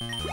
何?